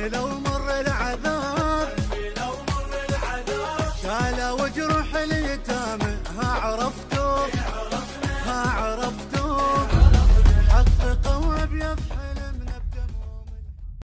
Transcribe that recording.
قلبي لو مر العذاب. عمي لو مر العذاب. شال وجروح اليتامى عرفته.